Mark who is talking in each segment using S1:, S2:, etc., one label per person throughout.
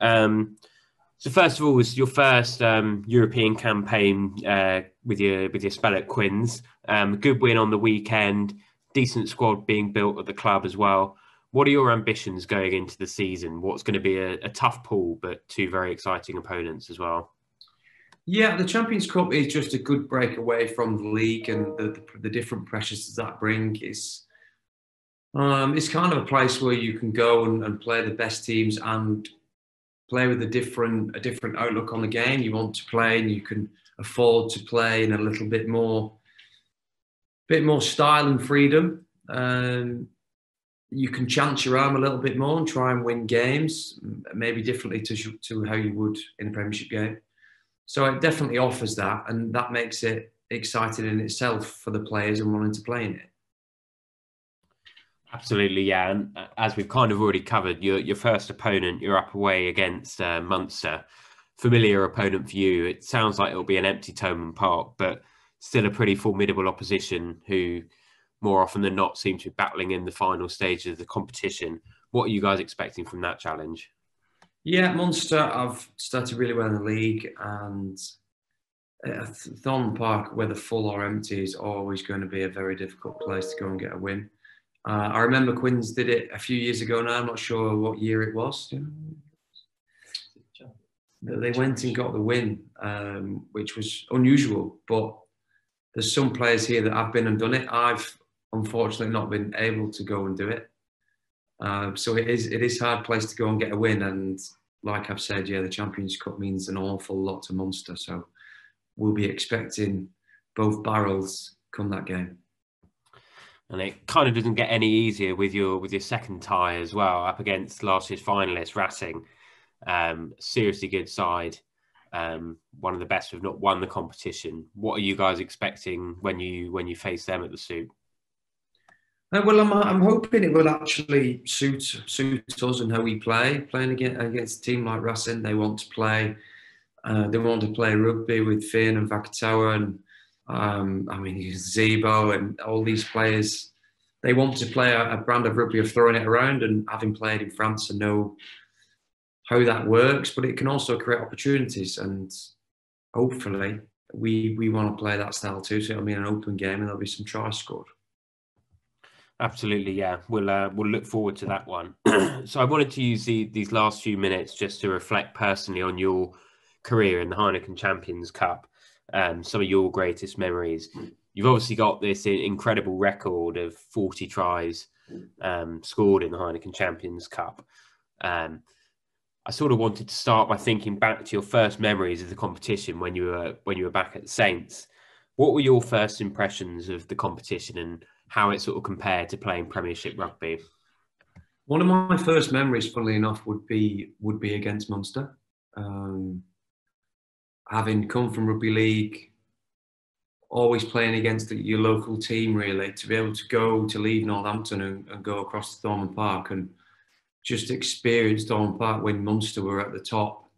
S1: Um, so first of all, was your first um, European campaign uh, with your with your spell at Quins. Um, good win on the weekend, decent squad being built at the club as well. What are your ambitions going into the season? What's going to be a, a tough pool, but two very exciting opponents as well?
S2: Yeah, the Champions Cup is just a good break away from the league and the, the, the different pressures that bring. Is um, it's kind of a place where you can go and, and play the best teams and play with a different a different outlook on the game. You want to play, and you can afford to play in a little bit more bit more style and freedom. Um, you can chance your arm a little bit more and try and win games, maybe differently to, to how you would in a Premiership game. So it definitely offers that, and that makes it exciting in itself for the players and wanting to play in it.
S1: Absolutely, yeah. And uh, as we've kind of already covered, your your first opponent, you're up away against uh, Munster, familiar opponent for you. It sounds like it'll be an empty Thomond Park, but still a pretty formidable opposition who, more often than not, seem to be battling in the final stages of the competition. What are you guys expecting from that challenge?
S2: Yeah, Munster, I've started really well in the league, and uh, Thomond Park, whether full or empty, is always going to be a very difficult place to go and get a win. Uh, I remember Quins did it a few years ago now. I'm not sure what year it was. They went and got the win, um, which was unusual. But there's some players here that have been and done it. I've unfortunately not been able to go and do it. Uh, so it is it is hard place to go and get a win. And like I've said, yeah, the Champions Cup means an awful lot to Munster. So we'll be expecting both barrels come that game.
S1: And it kind of doesn't get any easier with your with your second tie as well, up against last year's finalist Racing. Um, seriously good side, um, one of the best who've not won the competition. What are you guys expecting when you when you face them at the Stoop?
S2: Uh, well, I'm, I'm hoping it will actually suit suit us and how we play. Playing against, against a team like Racing, they want to play. Uh, they want to play rugby with Finn and Vakatawa and um, I mean Zebo and all these players. They want to play a, a, brand of rugby of throwing it around and having played in France and know how that works. But it can also create opportunities and hopefully we we want to play that style too. So it'll be an open game and there'll be some tries scored.
S1: Absolutely, yeah. We'll uh, we'll look forward to that one. so I wanted to use the, these last few minutes just to reflect personally on your career in the Heineken Champions Cup, um, some of your greatest memories. You've obviously got this incredible record of 40 tries um, scored in the Heineken Champions Cup. Um, I sort of wanted to start by thinking back to your first memories of the competition when you were when you were back at Saints. What were your first impressions of the competition and how it sort of compared to playing Premiership rugby?
S2: One of my first memories, funnily enough, would be would be against Munster. Um, having come from rugby league, always playing against your local team, really, to be able to go to leave Northampton and, and go across to Thomond Park and just experience Thomond Park when Munster were at the top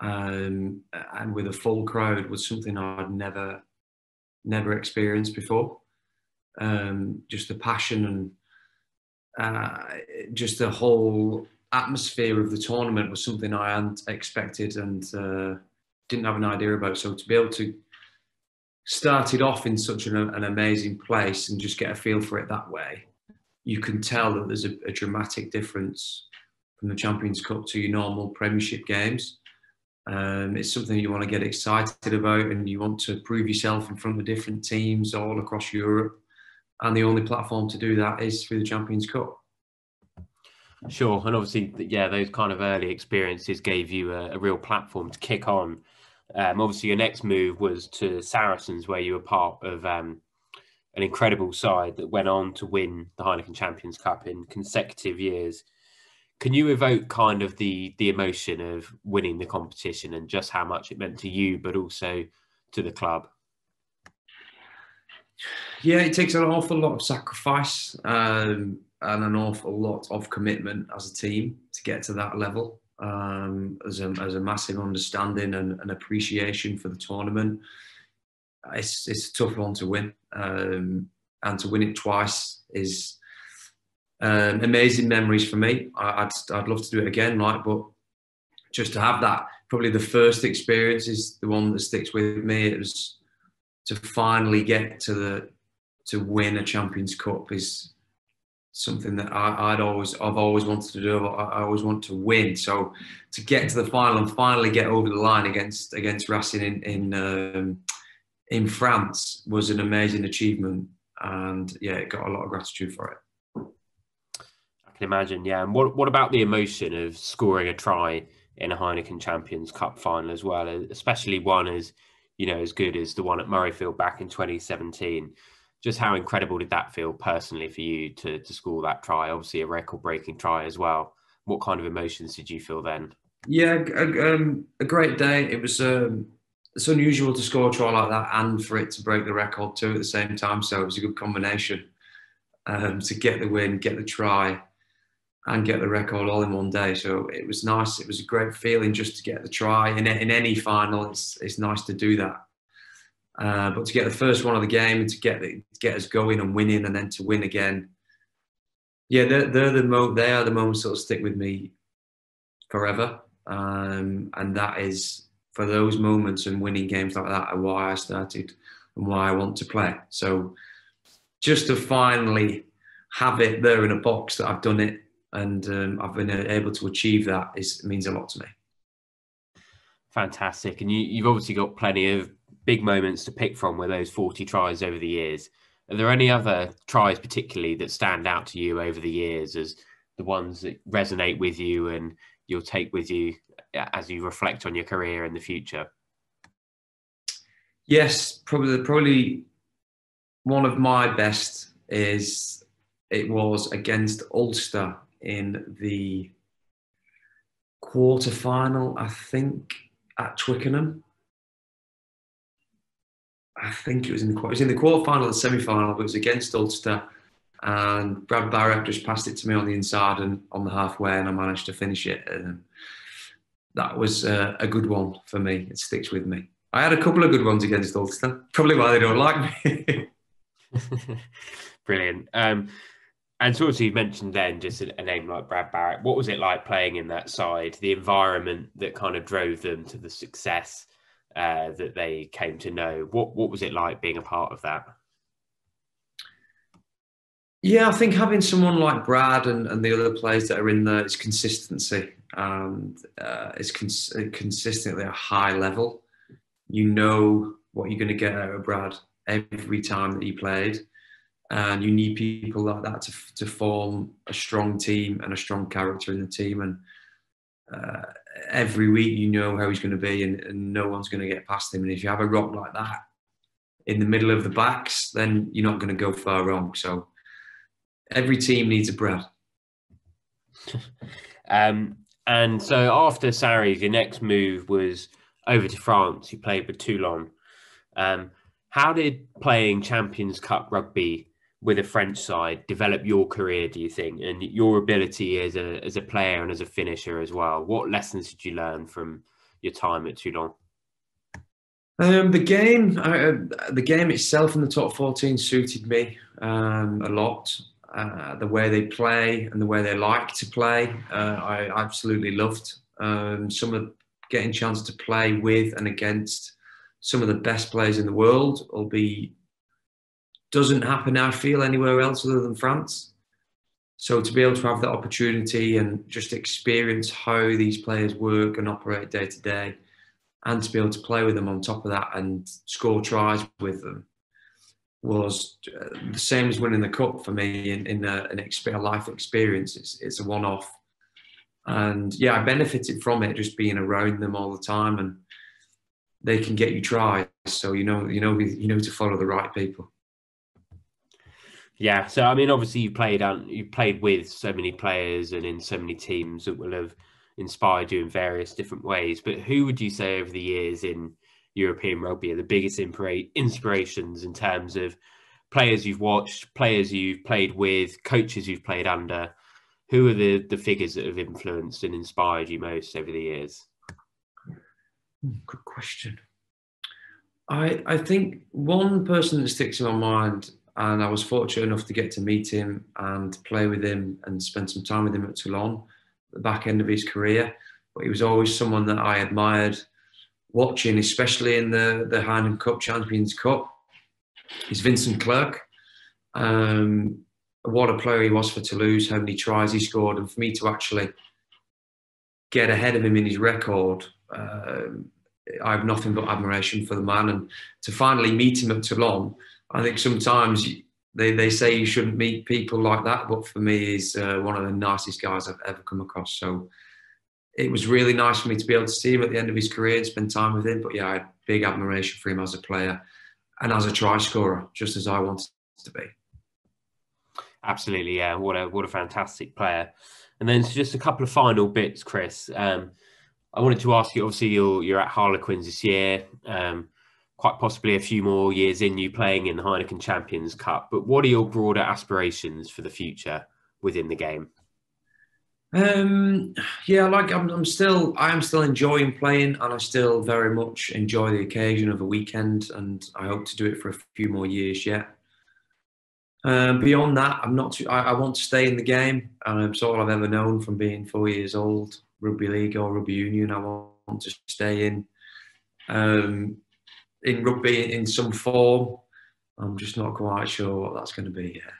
S2: um, and with a full crowd was something I'd never, never experienced before. Um, just the passion and uh, just the whole atmosphere of the tournament was something I hadn't expected and uh, didn't have an idea about. So to be able to start it off in such an, an, amazing place and just get a feel for it that way, you can tell that there's a, a dramatic difference from the Champions Cup to your normal Premiership games. Um, it's something you want to get excited about and you want to prove yourself in front of different teams all across Europe and the only platform to do that is through the Champions Cup.
S1: Sure, and obviously, yeah, those kind of early experiences gave you a, a real platform to kick on. Um, obviously, your next move was to Saracens, where you were part of um, an incredible side that went on to win the Heineken Champions Cup in consecutive years. Can you evoke kind of the the emotion of winning the competition and just how much it meant to you, but also to the club?
S2: Yeah, it takes an awful lot of sacrifice um, and an awful lot of commitment as a team to get to that level. Um, as, a, as a massive understanding and, and appreciation for the tournament. It's, it's a tough one to win. Um, and to win it twice is um, amazing memories for me. I, would I'd love to do it again, right? But just to have that, probably the first experience is the one that sticks with me. It was to finally get to the to win a Champions Cup is something that I, would always I've always wanted to do. I, I, always want to win. So to get to the final and finally get over the line against against Racing in in um, in France was an amazing achievement, and yeah, it got a lot of gratitude for it.
S1: I can imagine, yeah. And what what about the emotion of scoring a try in a Heineken Champions Cup final as well, especially one as you know as good as the one at Murrayfield back in 2017? Just how incredible did that feel personally for you to to score that try? Obviously, a record-breaking try as well. What kind of emotions did you feel then?
S2: Yeah, a, um, a great day. It was. Um, it's unusual to score a try like that and for it to break the record too at the same time. So it was a good combination um, to get the win, get the try, and get the record all in one day. So it was nice. It was a great feeling just to get the try. In, in any final, it's it's nice to do that. Uh, but to get the first one of the game and to get the, get us going and winning and then to win again, yeah, they're, they're the mo- they are the moments that will stick with me forever. Um, and that is for those moments and winning games like that are why I started and why I want to play. So just to finally have it there in a box that I've done it and um, I've been able to achieve that is means a lot to me.
S1: Fantastic, and you, you've obviously got plenty of big moments to pick from were those 40 tries over the years. Are there any other tries particularly that stand out to you over the years as the ones that resonate with you and you'll take with you uh, as you reflect on your career in the future?
S2: Yes, probably probably one of my best is it was against Ulster in the quarter final, I think, at Twickenham. I think it was in the it was in the quarter final and semi final, but it was against Ulster. And Brad Barritt just passed it to me on the inside and on the halfway, and I managed to finish it. And that was uh, a good one for me. It sticks with me. I had a couple of good ones against Ulster. Probably why they don't like me.
S1: Brilliant. Um, and so, also, you mentioned then just a, name like Brad Barritt. What was it like playing in that side? The environment that kind of drove them to the success uh, that they came to know. What what was it like being a part of that?
S2: Yeah, I think having someone like Brad and, and the other players that are in there is consistency and uh, it's cons- consistently a high level. You know what you're going to get out of Brad every time that he played. And you need people like that to, to form a strong team and a strong character in the team. And uh, every week you know how he's going to be and, and no one's going to get past him. And if you have a rock like that in the middle of the backs, then you're not going to go far wrong. So every team needs a Brad.
S1: um, and so after Sarries, your next move was over to France. You played with Toulon. Um, how did playing Champions Cup rugby with a French side develop your career, do you think, and your ability as a as a player and as a finisher as well? What lessons did you learn from your time at Toulon?
S2: Um, the game, uh, the game itself in the top 14 suited me um, a lot. Uh, the way they play and the way they like to play, uh, I absolutely loved. Um, some of getting chance to play with and against some of the best players in the world will be doesn't happen, I feel, anywhere else other than France. So to be able to have that opportunity and just experience how these players work and operate day to day, and to be able to play with them on top of that and score tries with them was uh, the same as winning the cup for me in, in a, an a life experience. It's, it's a one off. And yeah, I benefited from it just being around them all the time and they can get you tries. So you know, you know, you know to follow the right people.
S1: Yeah, so I mean, obviously you played on, you played with so many players and in so many teams that will have inspired you in various different ways. But who would you say over the years in European rugby are the biggest inspirations in terms of players you've watched, players you've played with, coaches you've played under? Who are the the figures that have influenced and inspired you most over the years?
S2: Hmm, good question. I I think one person that sticks in my mind and I was fortunate enough to get to meet him and play with him and spend some time with him at Toulon, at the back end of his career, but he was always someone that I admired watching, especially in the the Heineken Cup Champions Cup. Is Vincent Clerc. Um, what a player he was for Toulouse, how many tries he scored, and for me to actually get ahead of him in his record, um, I have nothing but admiration for the man. And to finally meet him at Toulon, I think sometimes they, they say you shouldn't meet people like that, but for me, he's uh, one of the nicest guys I've ever come across. So it was really nice for me to be able to see him at the end of his career and spend time with him. But yeah, I had big admiration for him as a player and as a try scorer, just as I wanted to be.
S1: Absolutely, yeah. What a what a fantastic player. And then just a couple of final bits, Chris. Um, I wanted to ask you. Obviously, you're you're at Harlequins this year. Um, quite possibly a few more years in you playing in the Heineken Champions Cup. But what are your broader aspirations for the future within the game?
S2: Um, yeah, like I'm, I'm still, I am still enjoying playing, and I still very much enjoy the occasion of a weekend, and I hope to do it for a few more years yet. Um, beyond that, I'm not. Too, I, I, want to stay in the game. Um, it's all I've ever known from being four years old. Rugby league or rugby union, I want to stay in. Um, in rugby in some form. I'm just not quite sure what that's going to be yet.